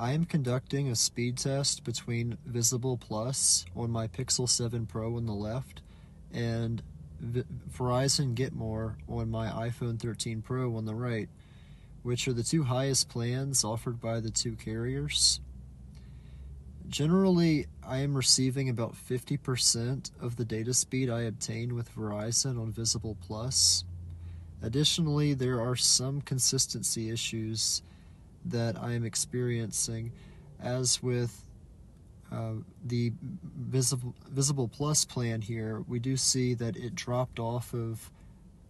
I am conducting a speed test between Visible Plus on my Pixel 7 Pro on the left and Verizon Get More on my iPhone 13 Pro on the right, which are the two highest plans offered by the two carriers. Generally, I am receiving about 50% of the data speed I obtain with Verizon on Visible Plus. Additionally, there are some consistency issues that I am experiencing, as with uh, the visible visible plus plan here, we do see that it dropped off of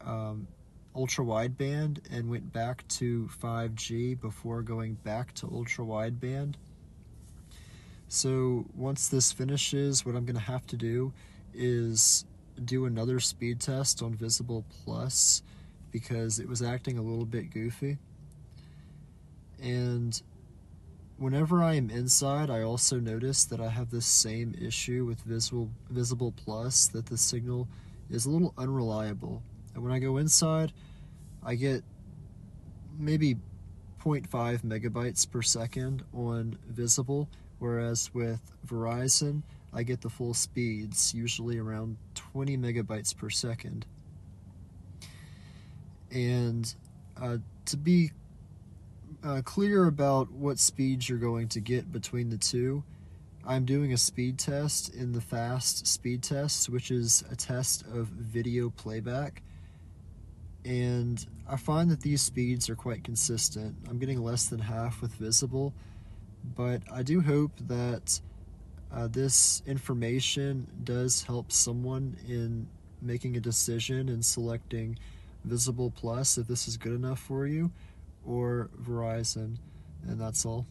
um, ultra wideband and went back to 5G before going back to ultra wideband. So once this finishes, what I'm going to have to do is do another speed test on Visible Plus because it was acting a little bit goofy. And whenever I am inside, I also notice that I have this same issue with Visible Visible Plus that the signal is a little unreliable. And when I go inside, I get maybe 0.5 megabytes per second on Visible whereas with Verizon, I get the full speeds, usually around 20 megabytes per second. And uh, to be uh, clear about what speeds you're going to get between the two, I'm doing a speed test in the fast speed test, which is a test of video playback. And I find that these speeds are quite consistent. I'm getting less than half with visible but I do hope that uh, this information does help someone in making a decision and selecting Visible Plus if this is good enough for you, or Verizon. And that's all.